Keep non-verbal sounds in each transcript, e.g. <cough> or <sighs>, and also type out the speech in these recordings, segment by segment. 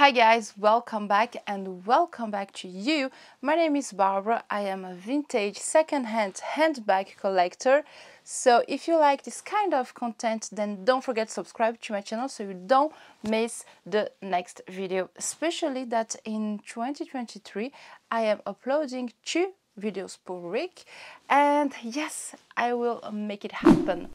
Hi guys, welcome back and welcome back to you. My name is Barbara. I am a vintage second-hand handbag collector. So if you like this kind of content, then don't forget to subscribe to my channel so you don't miss the next video. Especially that in 2023, I am uploading two videos per week. And yes, I will make it happen.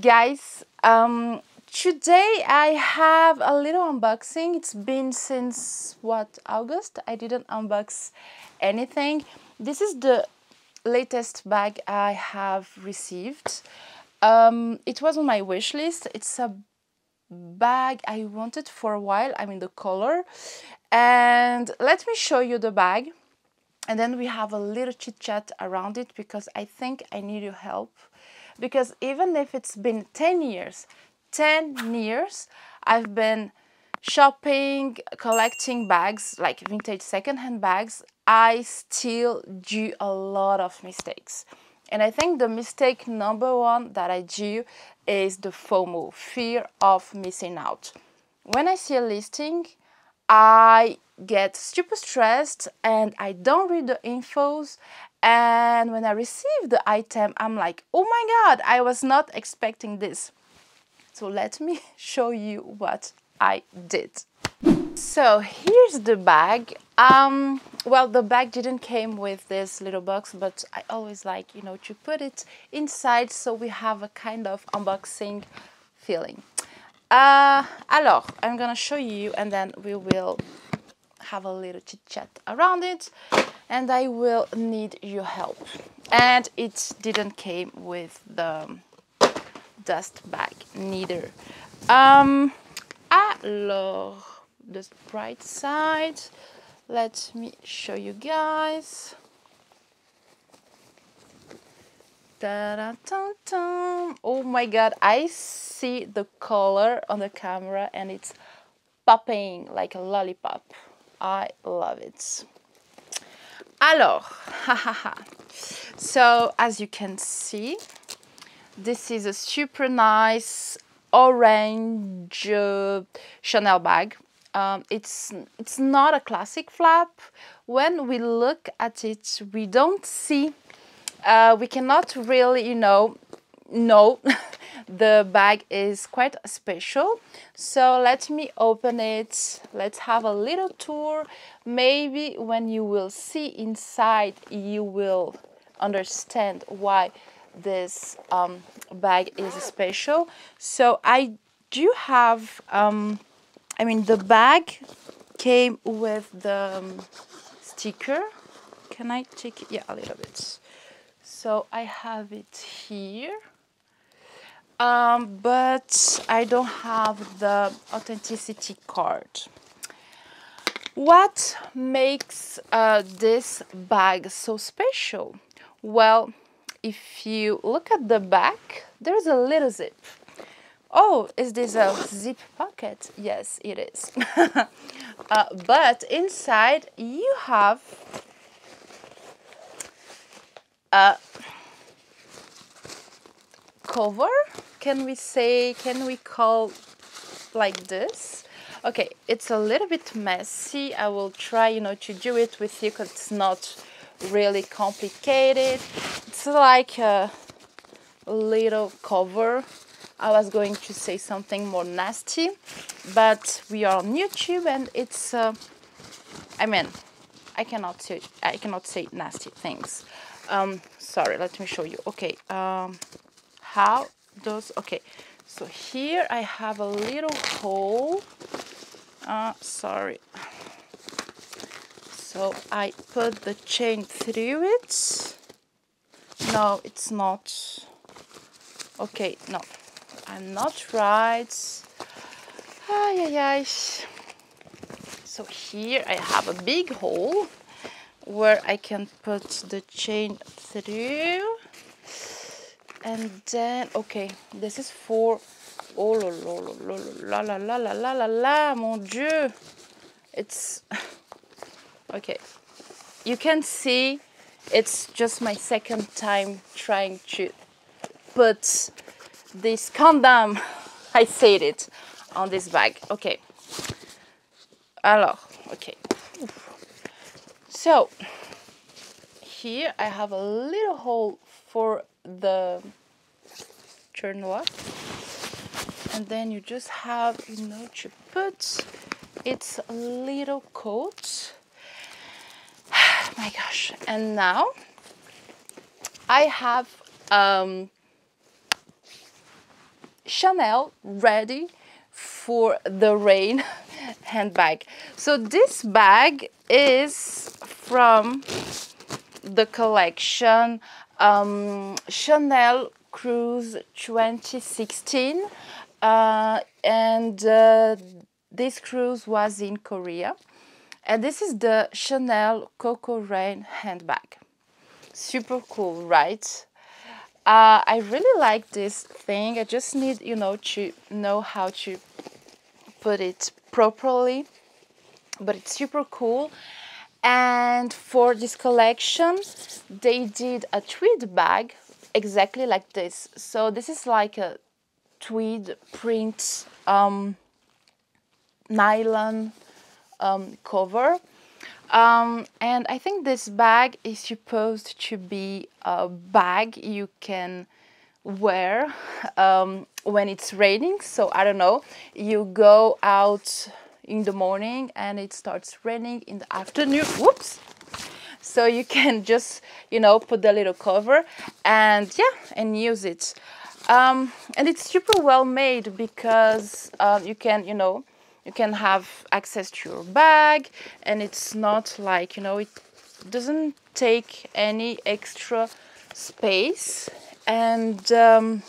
Guys, um, Today I have a little unboxing. It's been since what August. I didn't unbox anything. This is the latest bag I have received. Um, it was on my wish list. It's a bag I wanted for a while. I mean the color. And let me show you the bag. And then we have a little chit chat around it because I think I need your help. Because even if it's been 10 years 10 years, I've been shopping, collecting bags, like vintage secondhand bags. I still do a lot of mistakes. And I think the mistake number one that I do is the FOMO, fear of missing out. When I see a listing, I get super stressed and I don't read the infos. And when I receive the item, I'm like, oh my God, I was not expecting this. So let me <laughs> show you what I did. So here's the bag. Um, well, the bag didn't came with this little box, but I always like, you know, to put it inside so we have a kind of unboxing feeling. Uh, alors, I'm gonna show you and then we will have a little chit chat around it and I will need your help. And it didn't came with the dust bag neither. Um, alors, the bright side. Let me show you guys. Oh my god, I see the color on the camera and it's popping like a lollipop. I love it. Alors, <laughs> so as you can see, this is a super nice orange uh, Chanel bag. Um, it's it's not a classic flap. When we look at it, we don't see. Uh, we cannot really, you know, know <laughs> the bag is quite special. So let me open it. Let's have a little tour. Maybe when you will see inside, you will understand why this um, bag is special. So I do have, um, I mean, the bag came with the um, sticker. Can I take it? Yeah, a little bit. So I have it here. Um, but I don't have the authenticity card. What makes uh, this bag so special? Well, if you look at the back, there's a little zip. Oh, is this a zip pocket? Yes, it is. <laughs> uh, but inside you have a cover. Can we say, can we call like this? Okay, it's a little bit messy. I will try, you know, to do it with you because it's not really complicated. It's like a little cover. I was going to say something more nasty, but we are on YouTube and it's, uh, I mean, I cannot say, I cannot say nasty things. Um, sorry, let me show you. Okay, um, how does, okay, so here I have a little hole. Uh, sorry, so I put the chain through it. No, it's not. Okay, no, I'm not right. Ay, ay, ay. So here I have a big hole where I can put the chain through. And then, okay, this is for, oh la la la la la la la la la la, mon dieu. It's, <laughs> okay you can see it's just my second time trying to put this condom <laughs> I said it on this bag. Okay. Alors, okay. So, here I have a little hole for the journal and then you just have you know to put its a little coat my gosh and now I have um, Chanel ready for the rain <laughs> handbag. So this bag is from the collection um, Chanel Cruise 2016 uh, and uh, this cruise was in Korea and this is the Chanel Coco Rain handbag. Super cool, right? Uh, I really like this thing. I just need, you know, to know how to put it properly. But it's super cool. And for this collection, they did a tweed bag exactly like this. So this is like a tweed print um, nylon um, cover um, and I think this bag is supposed to be a bag you can wear um, when it's raining. So I don't know, you go out in the morning and it starts raining in the afternoon. Whoops! So you <laughs> can just, you know, put the little cover and yeah, and use it. Um, and it's super well made because uh, you can, you know, you can have access to your bag and it's not like you know it doesn't take any extra space. And um,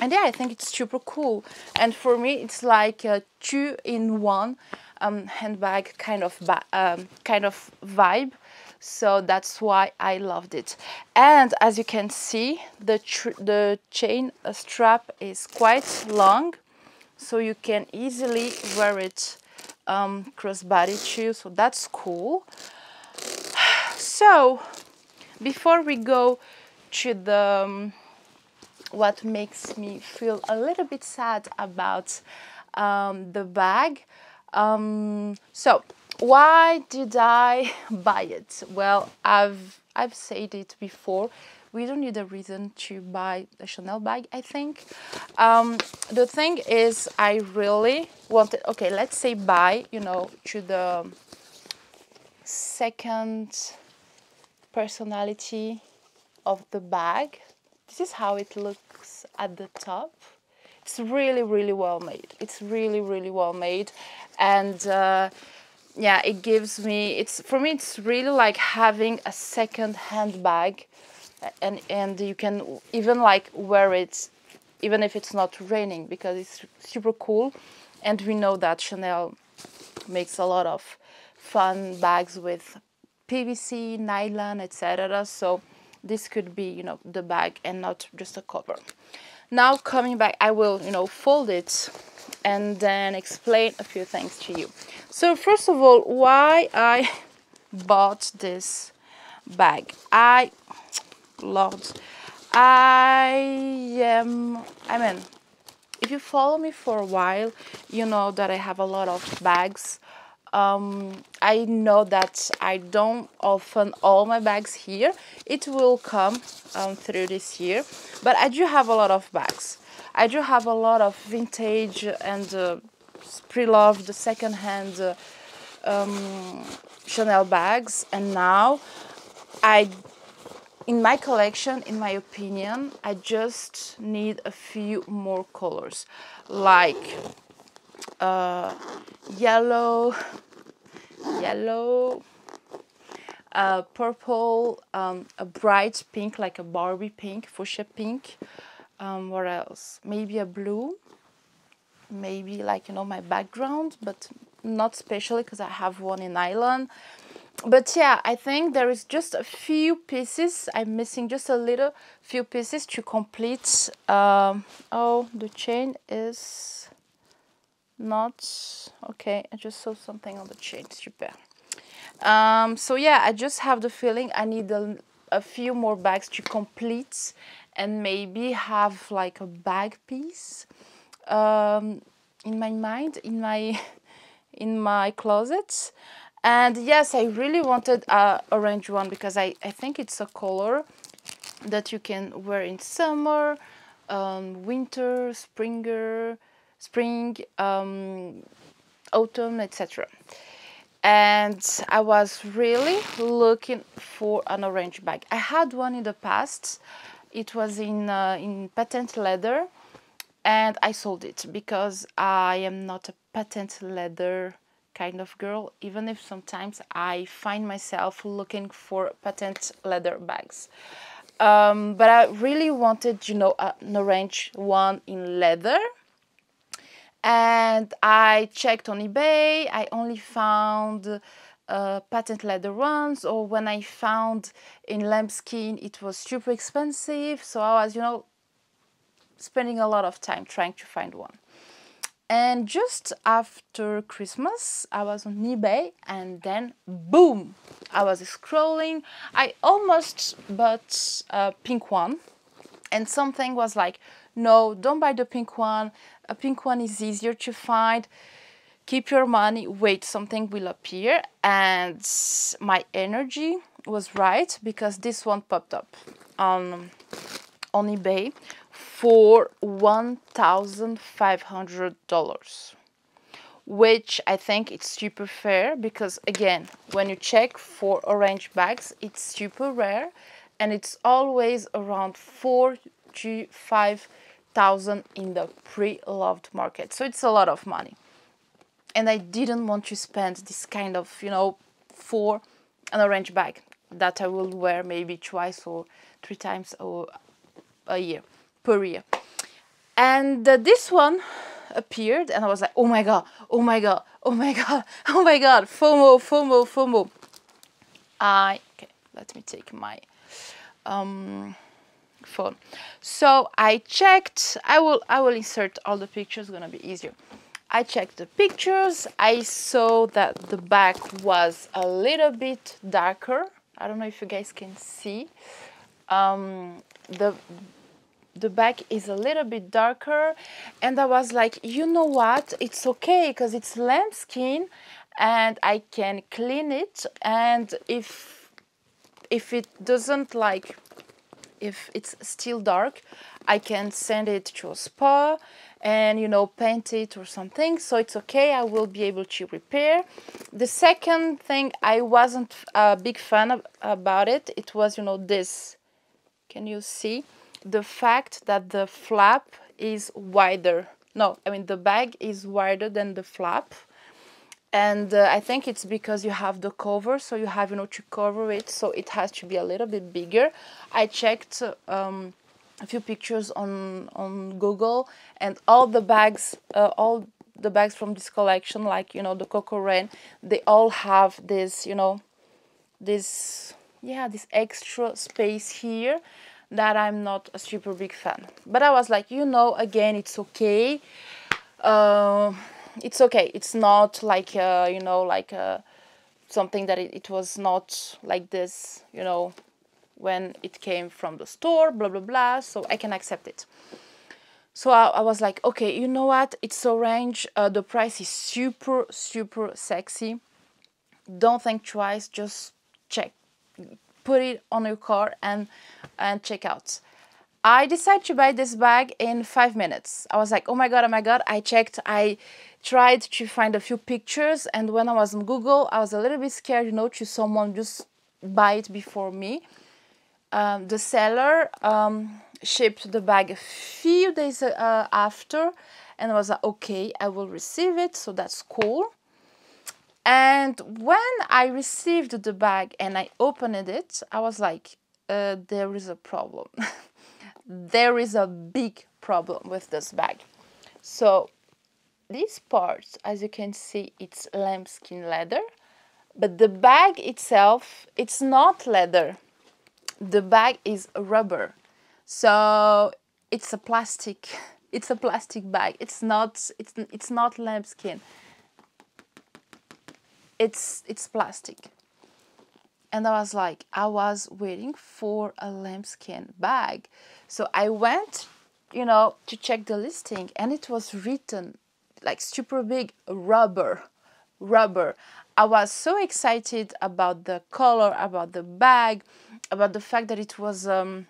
and yeah I think it's super cool. And for me it's like a two in one um, handbag kind of um, kind of vibe. So that's why I loved it. And as you can see the the chain strap is quite long so you can easily wear it um, crossbody too so that's cool. <sighs> So before we go to the um, what makes me feel a little bit sad about um, the bag um, so why did I <laughs> buy it? Well I've I've said it before we don't need a reason to buy a Chanel bag, I think. Um, the thing is, I really wanted, okay, let's say buy, you know, to the second personality of the bag. This is how it looks at the top. It's really, really well made. It's really, really well made. And uh, yeah, it gives me, it's for me, it's really like having a second handbag and and you can even like wear it even if it's not raining because it's super cool and we know that Chanel makes a lot of fun bags with PVC, nylon, etc. So this could be, you know, the bag and not just a cover. Now coming back, I will, you know, fold it and then explain a few things to you. So first of all, why I <laughs> bought this bag. I Lord. I am, I mean, if you follow me for a while, you know that I have a lot of bags. Um, I know that I don't often all my bags here. It will come um, through this year, but I do have a lot of bags. I do have a lot of vintage and uh, pre-loved second-hand uh, um, Chanel bags, and now I in my collection, in my opinion, I just need a few more colors like uh, yellow, yellow, uh, purple, um, a bright pink like a Barbie pink, fuchsia pink. Um, what else? Maybe a blue, maybe like you know my background, but not specially because I have one in nylon but yeah i think there is just a few pieces. I'm missing just a little few pieces to complete. Um, oh the chain is not okay i just saw something on the chain super um, so yeah i just have the feeling i need a, a few more bags to complete and maybe have like a bag piece um, in my mind in my <laughs> in my closet. And yes, I really wanted a orange one because I, I think it's a color that you can wear in summer, um, winter, springer, spring, um, autumn, etc. And I was really looking for an orange bag. I had one in the past. It was in uh, in patent leather, and I sold it because I am not a patent leather kind of girl, even if sometimes I find myself looking for patent leather bags. Um, but I really wanted, you know, an orange one in leather. And I checked on eBay. I only found uh, patent leather ones, or when I found in lambskin, it was super expensive. So I was, you know, spending a lot of time trying to find one. And just after Christmas, I was on eBay and then boom, I was scrolling. I almost bought a pink one, and something was like, no, don't buy the pink one. A pink one is easier to find. Keep your money, wait, something will appear. And my energy was right because this one popped up on, on eBay for $1,500 which I think it's super fair because again when you check for orange bags it's super rare and it's always around 4 to 5,000 in the pre-loved market. So it's a lot of money. And I didn't want to spend this kind of you know for an orange bag that I will wear maybe twice or three times a, a year per year. And uh, this one appeared, and I was like, oh my god, oh my god, oh my god, <laughs> oh my god, FOMO, FOMO, FOMO. I okay, let me take my um, phone. So I checked. I will I will insert all the pictures. Gonna be easier. I checked the pictures. I saw that the back was a little bit darker. I don't know if you guys can see. Um, the the back is a little bit darker. And I was like you know what? It's okay because it's lambskin and I can clean it. And if if it doesn't like if it's still dark I can send it to a spa and you know paint it or something. So it's okay. I will be able to repair. The second thing I wasn't a big fan of, about it. It was you know this. Can you see the fact that the flap is wider. No, I mean the bag is wider than the flap. And uh, I think it's because you have the cover, so you have you know to cover it, so it has to be a little bit bigger. I checked um, a few pictures on on Google, and all the bags, uh, all the bags from this collection, like you know the Coco Rain, they all have this, you know, this yeah, this extra space here that I'm not a super big fan. But I was like, you know, again, it's okay. Uh, it's okay. It's not like, uh, you know, like uh, something that it, it was not like this, you know, when it came from the store, blah, blah, blah. So I can accept it. So I, I was like, okay, you know what? It's orange. Uh, the price is super, super sexy. Don't think twice. Just check put it on your car and, and check out. I decided to buy this bag in five minutes. I was like, oh my god, oh my god. I checked, I tried to find a few pictures, and when I was on Google, I was a little bit scared, you know, to someone just buy it before me. Um, the seller um, shipped the bag a few days uh, after, and I was like, okay, I will receive it, so that's cool. And when I received the bag and I opened it, I was like, uh, there is a problem. <laughs> there is a big problem with this bag. So this part, as you can see, it's lambskin leather, but the bag itself, it's not leather. The bag is rubber. So it's a plastic, <laughs> it's a plastic bag. It's not, it's, it's not lambskin it's it's plastic and I was like, I was waiting for a lambskin bag. So I went, you know, to check the listing and it was written like super big rubber, rubber. I was so excited about the color, about the bag, about the fact that it was um,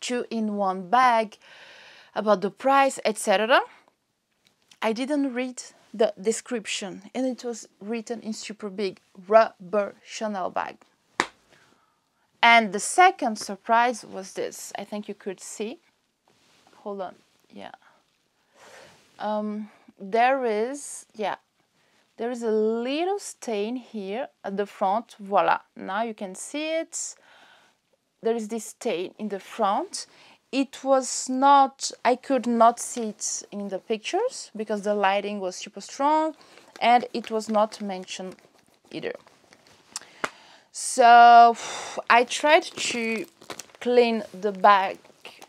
two in one bag, about the price, etc. I didn't read the description and it was written in super big rubber Chanel bag. And the second surprise was this. I think you could see. Hold on. Yeah. Um, there is, yeah, there is a little stain here at the front. Voila. Now you can see it. There is this stain in the front it was not i could not see it in the pictures because the lighting was super strong and it was not mentioned either. So i tried to clean the bag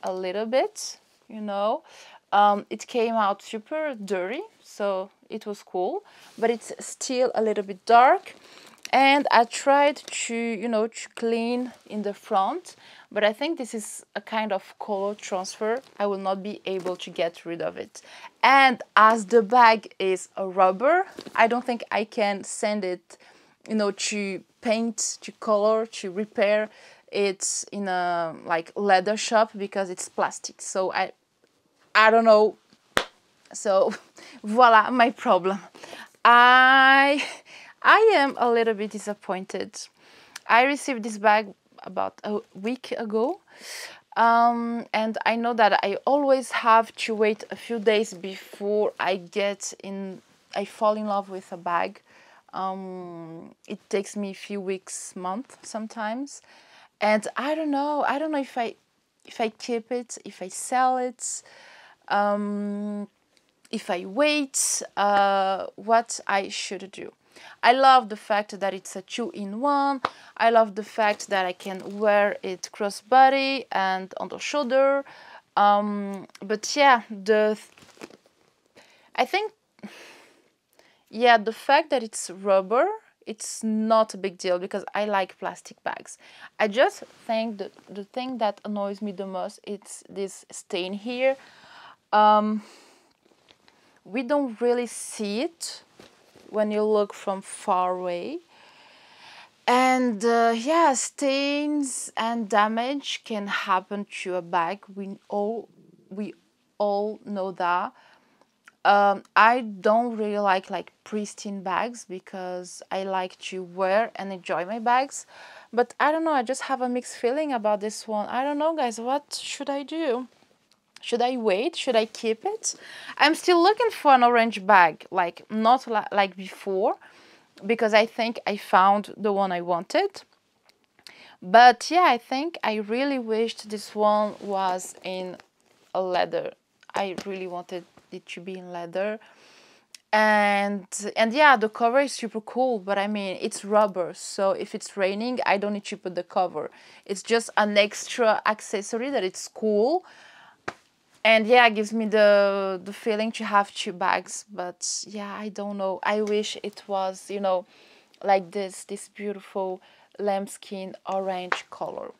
a little bit you know. Um, it came out super dirty so it was cool but it's still a little bit dark. And I tried to you know to clean in the front but I think this is a kind of color transfer. I will not be able to get rid of it. And as the bag is a rubber I don't think I can send it you know to paint to color to repair. It in a like leather shop because it's plastic. So I I don't know. So <laughs> voila my problem. I I am a little bit disappointed. I received this bag about a week ago. Um, and I know that I always have to wait a few days before I get in, I fall in love with a bag. Um, it takes me a few weeks, month sometimes. And I don't know, I don't know if I, if I keep it, if I sell it, um, if I wait, uh, what I should do. I love the fact that it's a two-in-one. I love the fact that I can wear it crossbody and on the shoulder. Um, but yeah, the I think yeah, the fact that it's rubber, it's not a big deal because I like plastic bags. I just think that the thing that annoys me the most it's this stain here. Um, we don't really see it when you look from far away. And uh, yeah, stains and damage can happen to a bag. We all we all know that. Um, I don't really like like pristine bags because I like to wear and enjoy my bags. But I don't know, I just have a mixed feeling about this one. I don't know, guys, what should I do? Should I wait? Should I keep it? I'm still looking for an orange bag, like not li like before, because I think I found the one I wanted. But yeah, I think I really wished this one was in a leather. I really wanted it to be in leather. And and yeah, the cover is super cool, but I mean, it's rubber, so if it's raining, I don't need to put the cover. It's just an extra accessory that it's cool, and yeah, it gives me the the feeling to have two bags. But yeah, I don't know. I wish it was, you know, like this, this beautiful lambskin orange color.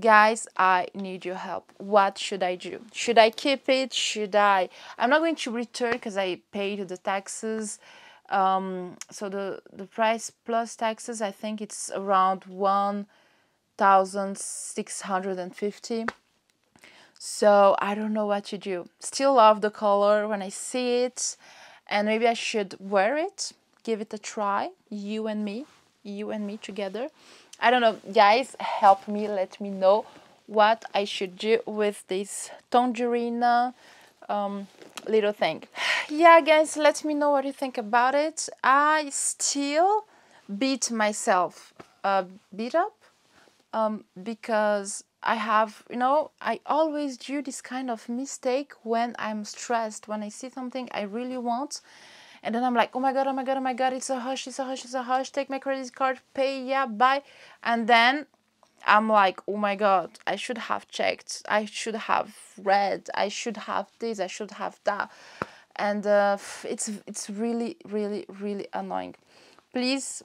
Guys, I need your help. What should I do? Should I keep it? Should I? I'm not going to return because I paid the taxes. Um, so the, the price plus taxes, I think it's around 1,650 so I don't know what to do. Still love the color when I see it and maybe I should wear it, give it a try, you and me, you and me together. I don't know, guys, help me, let me know what I should do with this tangerine um, little thing. <sighs> Yeah, guys, let me know what you think about it. I still beat myself uh, beat up um, because I have, you know, I always do this kind of mistake when I'm stressed, when I see something I really want. And then I'm like, oh my God, oh my God, oh my God, it's a hush, it's a hush, it's a hush. Take my credit card, pay, yeah, bye. And then I'm like, oh my God, I should have checked. I should have read. I should have this. I should have that. And uh, it's it's really, really, really annoying. Please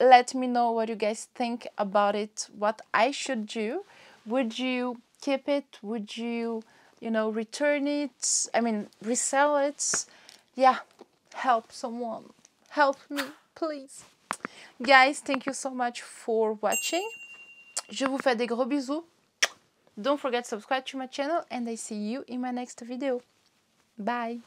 let me know what you guys think about it, what I should do would you keep it? Would you, you know, return it? I mean, resell it? Yeah, help someone. Help me, please. Guys, thank you so much for watching. Je vous fais des gros bisous. Don't forget to subscribe to my channel and I see you in my next video. Bye.